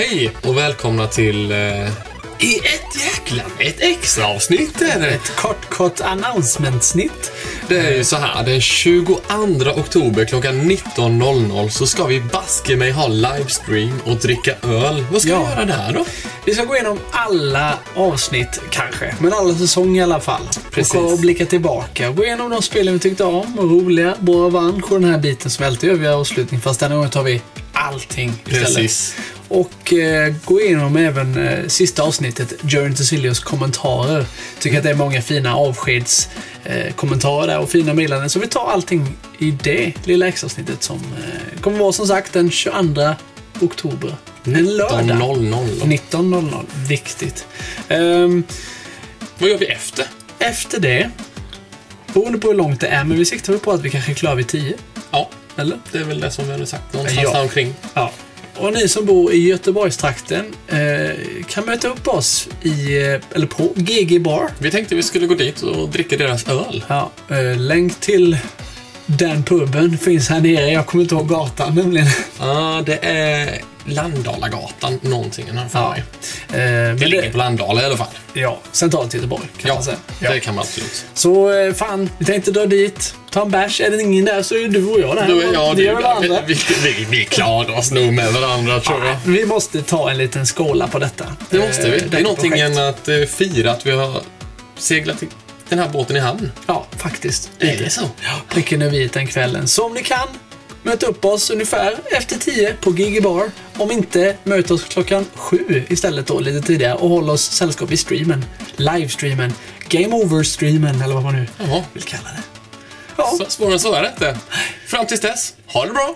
Hej och välkomna till... Eh, I ett jäkla ett extra avsnitt är det. Ett kort, kort announcement-snitt. Det är ju så här, den 22 oktober klockan 19.00 så ska vi baske mig ha livestream och dricka öl. Vad ska Ja. vi göra där då? Vi ska gå igenom alla avsnitt kanske, men alla säsonger i alla fall. Precis. Och, och blicka tillbaka. Gå igenom de spelen vi tyckte om, och roliga, bra revansch och den här biten som vi alltid gör vid avslutning. Fast denna gången tar vi allting istället. Precis. Och eh, gå igenom även eh, sista avsnittet, Journey to Silius kommentarer. Tycker att det är många fina avskeds eh, där och fina meddelanden. Så vi tar allting i det lilla extraavsnittet som eh, kommer vara som sagt den 22 oktober. En lördag. 19.00. 19.00. Viktigt. Ehm, Vad gör vi efter? efter det, beroende på hur långt det är, men vi siktar på att vi kanske är klara vid 10. Ja, Eller? det är väl det som vi har sagt. Någonstans Ja. där omkring. Ja. Och ni som bor i Göteborgstrakten eh, kan möta upp oss i, eh, eller på GG Bar. Vi tänkte vi skulle gå dit och dricka deras öl. Ja, eh, länk till den puben finns här nere. Jag kommer inte ihåg gatan nämligen. Ja, det är Landalagatan någonting Ja. Eh, Det ligger det, på Landala i alla fall. ja, centralt i Göteborg kan Ja, man säga. det kan man absolut. Så eh, fan, vi tänkte dra dit, ta en bärs. Är det ingen där så är det du och jag där. Du är jag, det gör väl andra. vi, vi, vi, klarar oss nog med varandra tror jag. Vi måste ta en liten skåla på detta. Det måste vi. Eh, Det är någonting projekt. att eh, fira att vi har seglat den här båten i hamn. Ja, faktiskt. Det är så. Ja, pricken över i den kvällen. Så om ni kan, möt upp oss ungefär efter 10 på Gigi Bar. Om inte, möt oss klockan 7 istället då, lite tidigare och håll oss sällskap i streamen. Livestreamen. Game over-streamen, eller vad man nu Ja, vill kalla det. Svårare än så är det inte. Fram tills dess, ha det bra!